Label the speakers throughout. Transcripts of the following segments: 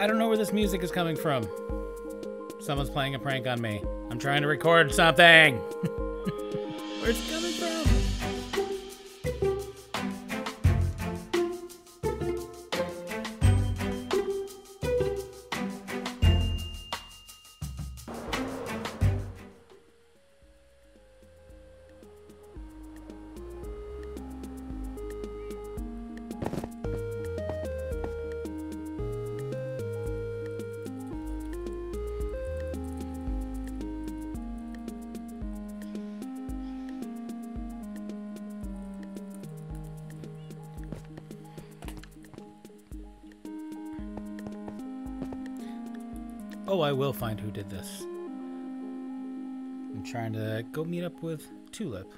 Speaker 1: I don't know where this music is coming from. Someone's playing a prank on me. I'm trying to record something. Where's it coming Oh, I will find who did this. I'm trying to go meet up with Tulip.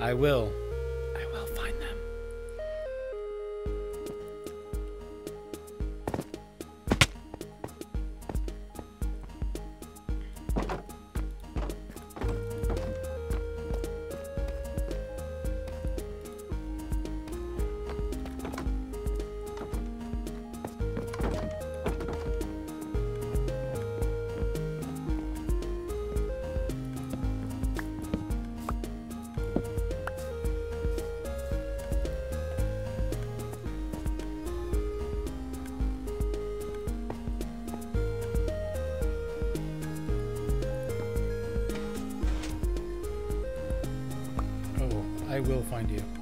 Speaker 1: I will. Will find you.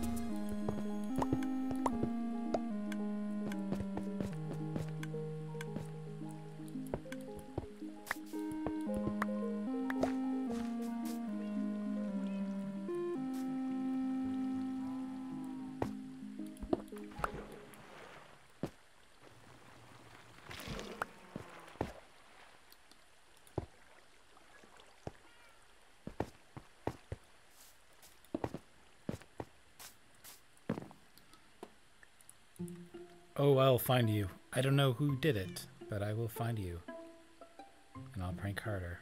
Speaker 1: Oh, I'll find you. I don't know who did it, but I will find you. And I'll prank harder.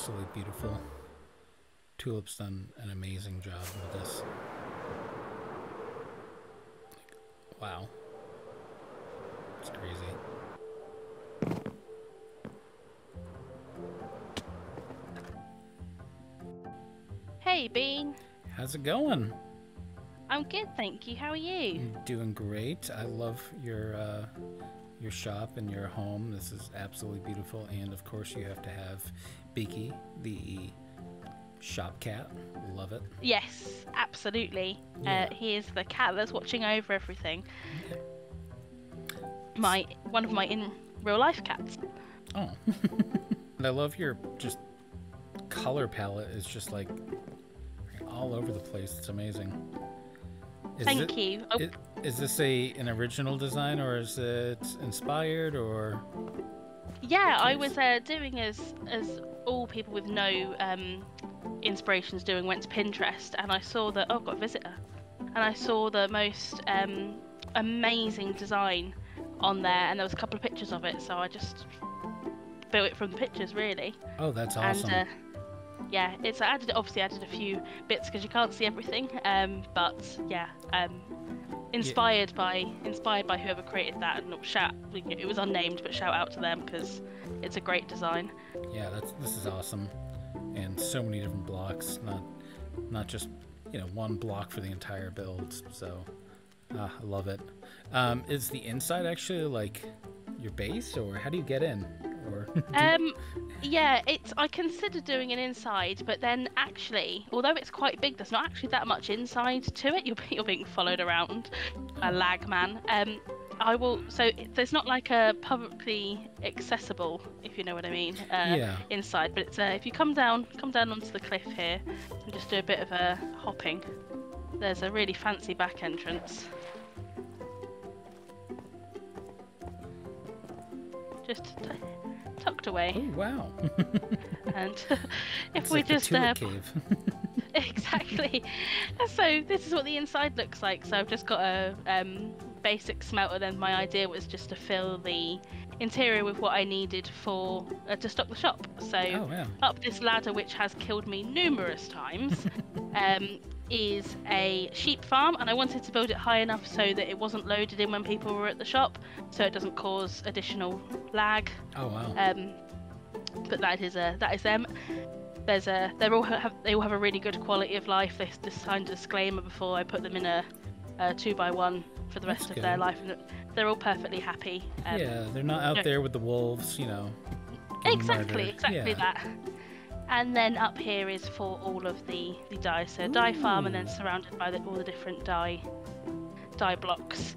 Speaker 1: Absolutely beautiful. Tulip's done an amazing job with this. Like, wow. It's crazy.
Speaker 2: Hey, Bean.
Speaker 1: How's it going?
Speaker 2: I'm good, thank you. How are you?
Speaker 1: You're doing great. I love your uh, your shop and your home. This is absolutely beautiful. And of course, you have to have Beaky, the shop cat. Love it.
Speaker 2: Yes, absolutely.
Speaker 1: Yeah.
Speaker 2: Uh, he is the cat that's watching over everything. My one of my in real life cats.
Speaker 1: Oh. and I love your just color palette is just like all over the place. It's amazing. Is
Speaker 2: Thank
Speaker 1: it-
Speaker 2: you. Oh,
Speaker 1: i- Is this a an original design or is it inspired or
Speaker 2: yeah, I was uh, doing as as all people with no um, inspirations doing went to Pinterest, and I saw that oh, I've got a visitor, and I saw the most um, amazing design on there, and there was a couple of pictures of it, so I just built it from the pictures really.
Speaker 1: Oh, that's awesome.
Speaker 2: And uh, yeah, it's I added obviously added a few bits because you can't see everything. Um, but yeah, um, inspired by inspired by whoever created that, and shout it was unnamed, but shout out to them because it's a great design.
Speaker 1: Yeah, that's this is awesome, and so many different blocks, not not just you know one block for the entire build. So ah, I love it. Um, is the inside actually like your base, or how do you get in? Or
Speaker 2: Um, yeah, it's I consider doing an inside, but then actually, although it's quite big, there's not actually that much inside to it. You're you're being followed around, a lag man. Um, I will. So there's not like a publicly accessible, if you know what I mean, uh,
Speaker 1: Yeah.
Speaker 2: inside. But it's uh, if you come down, come down onto the cliff here, and just do a bit of a hopping. There's a really fancy back entrance. Just tucked away,
Speaker 1: Oh wow!
Speaker 2: and if
Speaker 1: it's
Speaker 2: we
Speaker 1: like
Speaker 2: just uh, exactly. So this is what the inside looks like. So I've just got a um, basic smelter. Then my idea was just to fill the interior with what I needed for uh, to stock the shop. So
Speaker 1: oh
Speaker 2: up this ladder, which has killed me numerous times, um, is a sheep farm, and I wanted to build it high enough so that it wasn't loaded in when people were at the shop, so it doesn't cause additional lag.
Speaker 1: Oh wow.
Speaker 2: Um, but that is a that is them. There's a they all have they all have a really good quality of life. They just signed a disclaimer before I put them in a, a two by one for the rest
Speaker 1: That's
Speaker 2: of their life, and they're all perfectly happy. Um,
Speaker 1: yeah, they're not out there with the wolves, you know.
Speaker 2: Exactly,
Speaker 1: murdered.
Speaker 2: exactly
Speaker 1: Yeah.
Speaker 2: that. And then up here is for all of the the dye. So dye farm, and then surrounded by the, all the different dye dye blocks.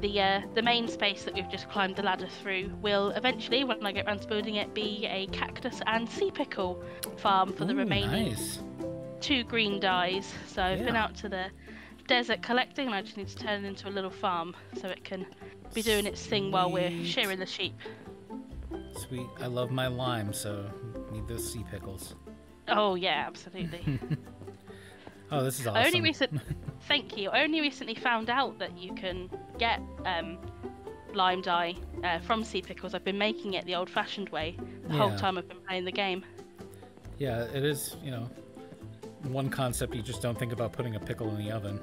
Speaker 2: The uh, the main space that we've just climbed the ladder through will eventually, when I get around to building it, be a cactus and sea pickle farm for the
Speaker 1: Ooh,
Speaker 2: remaining
Speaker 1: Nice.
Speaker 2: two green dyes. So I've been out to the desert collecting, and I just need to turn it into a little farm so it can be doing its thing while we're shearing the sheep.
Speaker 1: Sweet. I love my lime, so need those sea pickles.
Speaker 2: Oh yeah, absolutely.
Speaker 1: Oh, this is awesome.
Speaker 2: I only recent, thank you. I only recently found out that you can get um, lime dye uh, from sea pickles. I've been making it the old-fashioned way the whole time I've been playing the game.
Speaker 1: Yeah, it is, you know, one concept you just don't think about putting a pickle in the oven.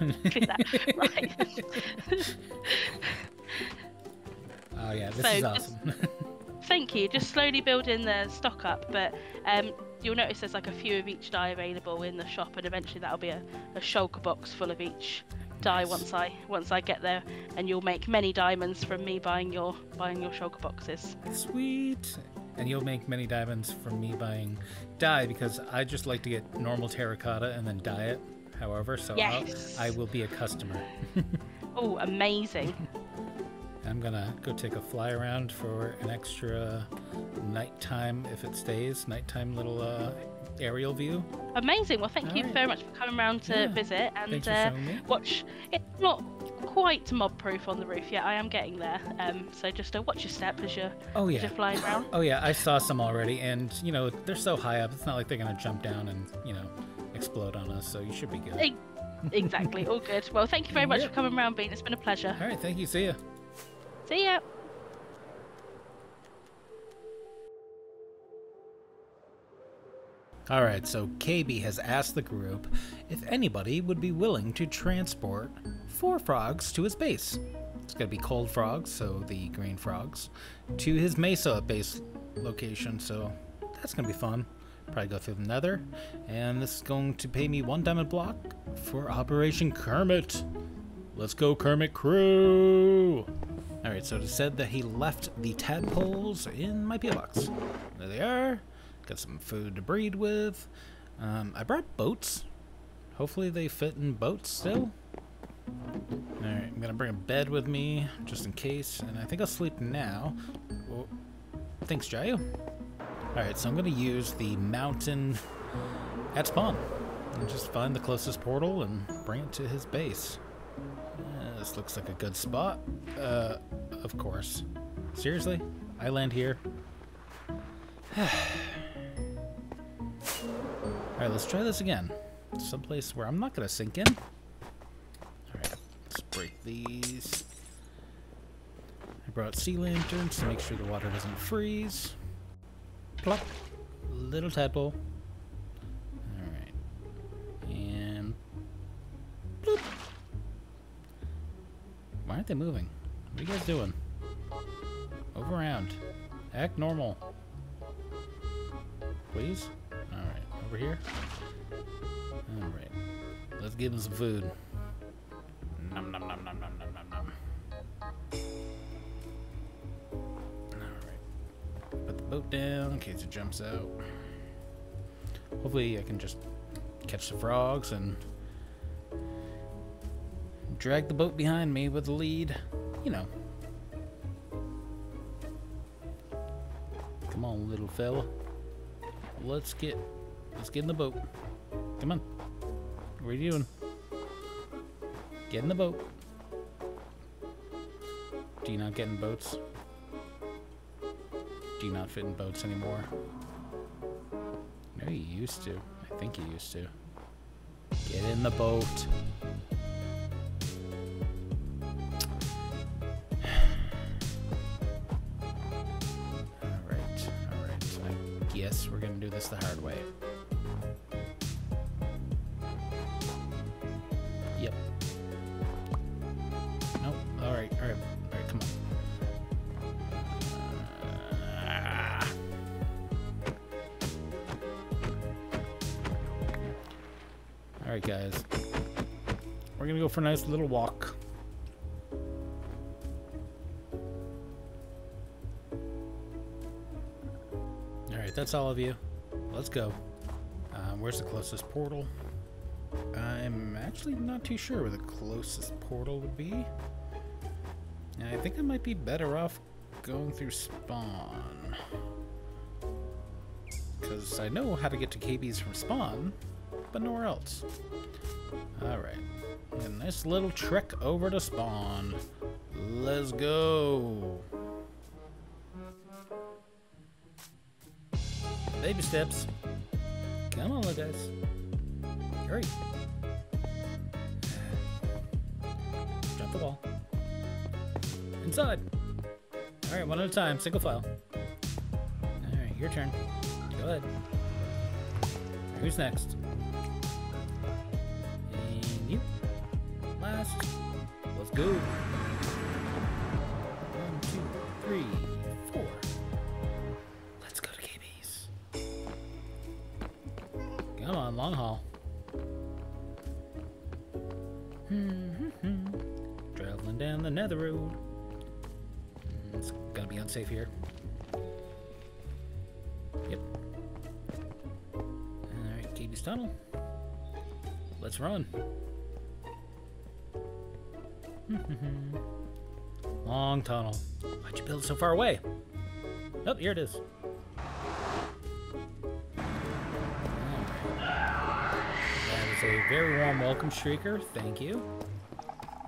Speaker 2: Look at that. right.
Speaker 1: Oh yeah, this
Speaker 2: So
Speaker 1: is
Speaker 2: just-
Speaker 1: awesome.
Speaker 2: Thank you. Just slowly building the stock up, but um, you'll notice there's like a few of each dye available in the shop, and eventually that'll be a, a shulker box full of each dye
Speaker 1: Nice.
Speaker 2: once I once I get there, and you'll make many diamonds from me buying your buying your shulker boxes.
Speaker 1: Sweet. And you'll make many diamonds from me buying dye because I just like to get normal terracotta and then dye it. However, so
Speaker 2: Yes.
Speaker 1: I'll, I will be a customer.
Speaker 2: Oh, amazing!
Speaker 1: I'm gonna go take a fly around for an extra nighttime, if it stays, nighttime little uh, aerial view.
Speaker 2: Amazing. Well, thank you
Speaker 1: Alright.
Speaker 2: very much for coming around to
Speaker 1: Yeah.
Speaker 2: visit and uh, watch. It's not quite mob proof on the roof yet. I am getting there. Um, so just uh, watch your step as you're,
Speaker 1: Oh
Speaker 2: as
Speaker 1: yeah.
Speaker 2: you're flying around.
Speaker 1: Oh yeah, I saw some already, and you know they're so high up. It's not like they're gonna jump down and you know explode on us. So you should be good.
Speaker 2: Exactly. All good. Well, thank you very much
Speaker 1: Yep.
Speaker 2: for coming around, Bean. It's been a pleasure.
Speaker 1: All right, thank you. See ya.
Speaker 2: See ya.
Speaker 1: All right, so KB has asked the group if anybody would be willing to transport four frogs to his base. It's to be cold frogs, so the green frogs, to his Mesa base location. So that's to be fun. Probably go through the nether. And this is going to pay me one diamond block for Operation Kermit. Let's go, Kermit Crew! Alright, so it said that he left the tadpoles in my PO box. There they are. Got some food to breed with. Um, I brought boats. Hopefully they fit in boats still. Alright, I'm gonna bring a bed with me just in case, and I think I'll sleep now. Oh, thanks, Jayu. Alright, so I'm gonna use the mountain at spawn and just find the closest portal and bring it to his base. Uh, this looks like a good spot. Uh, of course. Seriously? I land here? Alright, let's try this again. Someplace where I'm not gonna sink in. Alright, let's break these. I brought sea lanterns to make sure the water doesn't freeze. Plop. Little tadpole. They moving? What are you guys doing? Move around. Act normal. Please? Alright, over here. Alright. Let's give them some food. Nom nom nom nom nom nom nom nom. Alright. Put the boat down in case it jumps out. Hopefully I can just catch the frogs and drag the boat behind me with the lead. you know. Come on, little fella. Let's get let's get in the boat. Come on. What are you doing? Get in the boat. Do you not get in boats? Do you not fit in boats anymore? No, you used to. I think you used to. Get in the boat. The hard way. Yep. Nope. Alright, alright, alright, come on. Ah. Alright, guys. We're gonna go for a nice little walk. Alright, that's all of you. Let's go. Um, where's the closest portal? I'm actually not too sure where the closest portal would be. And I think I might be better off going through spawn. Because I know how to get to KBs from spawn, but nowhere else. Alright. A nice little trek over to spawn. Let's go. Baby steps. Come on, little guys. Hurry. Jump the wall. Inside. Alright, one at a time, single file. Alright, your turn. Go ahead. Who's next? And you. Last. Let's go. One, two, three, Nether road. It's gonna be unsafe here. Yep. Alright, KB's tunnel. Let's run. Long tunnel. Why'd you build so far away? Oh, here it is. That is a very warm welcome, Shrieker. Thank you.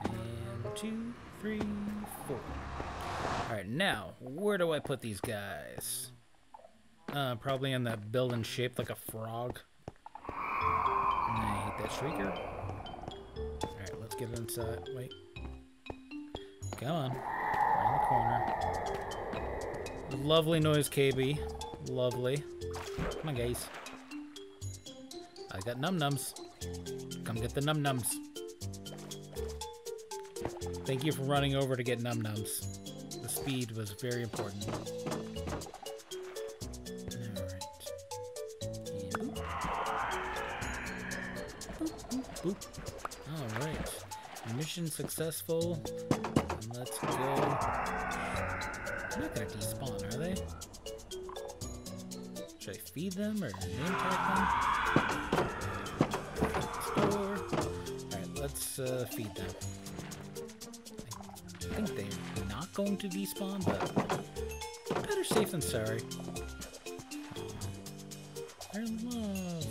Speaker 1: And two, three, four. Alright, now, where do I put these guys? Uh, probably in that building shaped like a frog. I hate that Shrieker. Alright, let's get inside. Wait. Come on. Around the corner. Lovely noise, KB. Lovely. Come on, guys. I got num nums. Come get the num nums. Thank you for running over to get num nums. The speed was very important. Alright. And boop, boop, boop. Alright. Mission successful. Let's go. They're not gonna despawn, are they? Should I feed them or name tag them? Store. Alright, let's uh, feed them. I think they're not going to despawn, but better safe than sorry. They're love.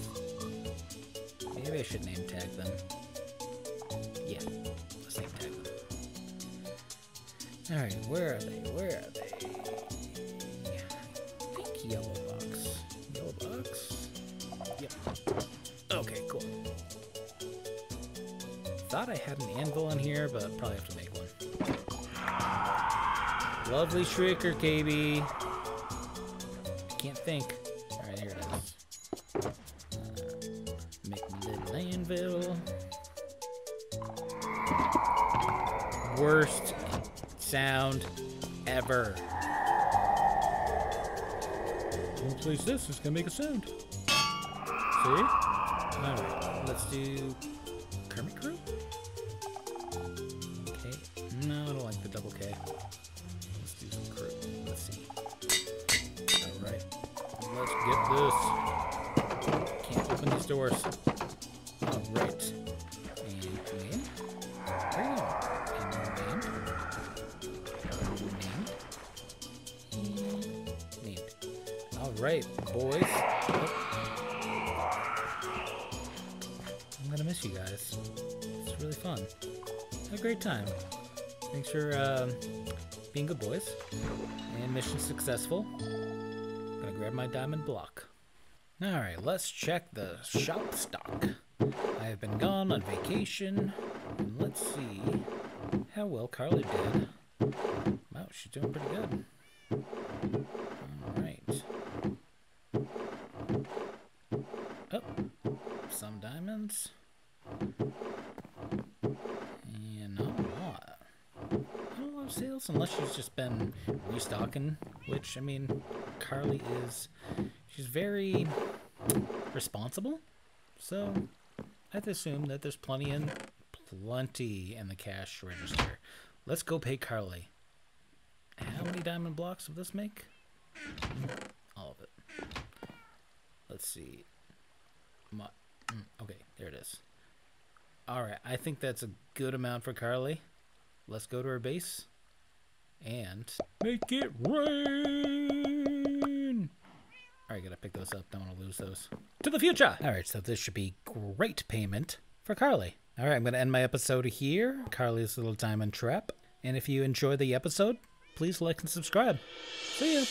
Speaker 1: Maybe I should name tag them. Yeah, let's name tag them. Alright, where are they? Where are they? I think yellow box. Yellow box? Yep. Okay, cool. Thought I had an anvil in here, but probably have to. Lovely Shrieker, KB. I can't think. Alright, here it is. Uh, make. Worst sound ever. Don't place this, it's gonna make a sound. See? Alright, let's do Can't open these doors. Alright. And name. There you go. And named. Named. Named. Alright, boys. I'm gonna miss you guys. It's really fun. Had a great time. Thanks for uh, being good boys. And mission successful. I'm gonna grab my diamond block. Alright, let's check the shop stock. I have been gone on vacation. And let's see how well Carly did. Wow, she's doing pretty good. Alright. Oh, some diamonds. And not a lot. Not a lot of sales, unless she's just been restocking, which, I mean, Carly is she's very responsible. So I have to assume that there's plenty in plenty in the cash register. Let's go pay Carly. How many diamond blocks will this make? All of it. Let's see. My, mm, okay, there it is. Alright, I think that's a good amount for Carly. Let's go to her base and make it rain! Alright, gotta pick those up. Don't want to lose those. To the future! Alright, so this should be great payment for Carly. Alright, I'm gonna end my episode here. Carly's little diamond trap. And if you enjoy the episode, please like and subscribe. See ya!